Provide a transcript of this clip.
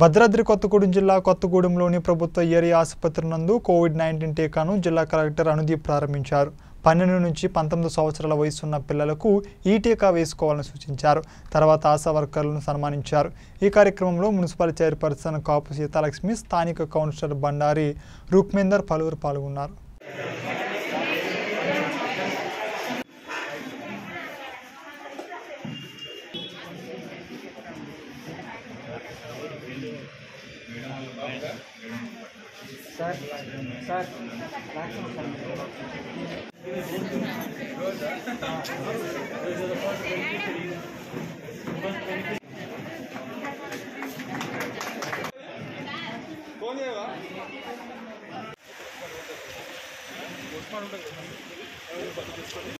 భద్రాద్రి కొత్తగూడెం జిల్లా కొత్తగూడెంలోని ప్రభుత్వ ఏరియా ఆసుపత్రి నందు కోవిడ్ నైన్టీన్ టీకాను జిల్లా కలెక్టర్ అనుదీప్ ప్రారంభించారు. పన్నెండు నుంచి పంతొమ్మిది సంవత్సరాల వయసున్న పిల్లలకు ఈ టీకా వేసుకోవాలని సూచించారు. తర్వాత ఆశా వర్కర్లను సన్మానించారు. ఈ కార్యక్రమంలో మున్సిపల్ చైర్పర్సన్ కాపు సీతాలక్ష్మి స్థానిక కౌన్సిలర్ బండారి రుక్మేందర్ పలువురు పాల్గొన్నారు. Sir sir